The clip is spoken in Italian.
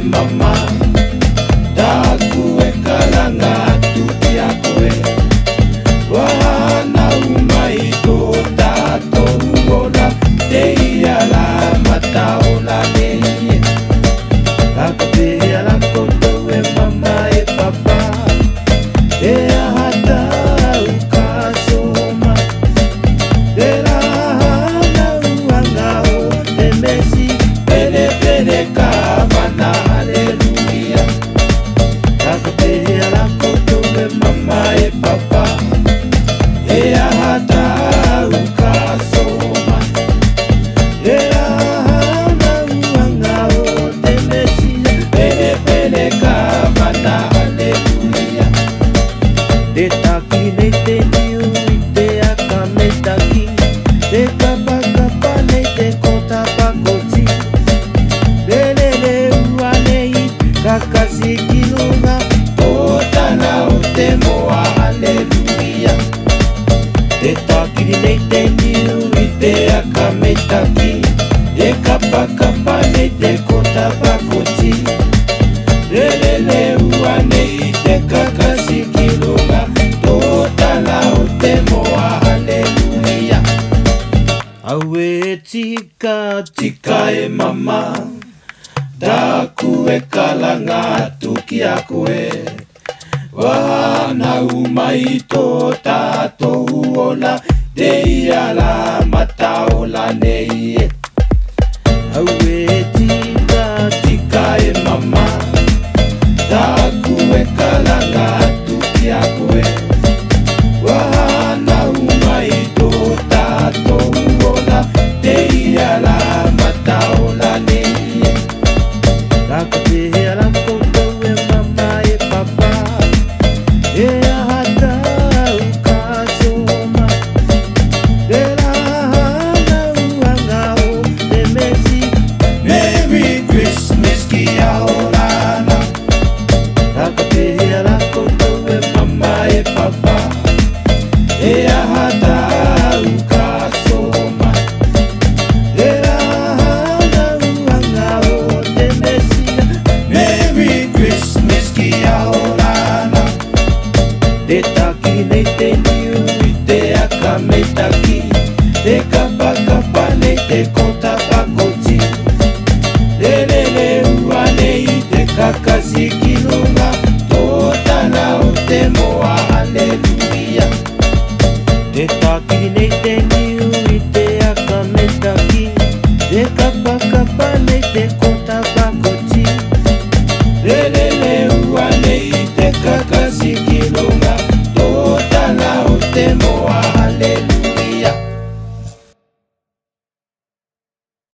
mama. Te takine te diu te akame taki Te kapa kapa ne te kota pakoti Belele uane i na utemo wa haleluya Te takine te diu te akame taki Te kapa kapa te kota e tika tika e mama. Da ku e kalanga tu tuki a e wa na u mai to ta ola te ia la Oh. Cacique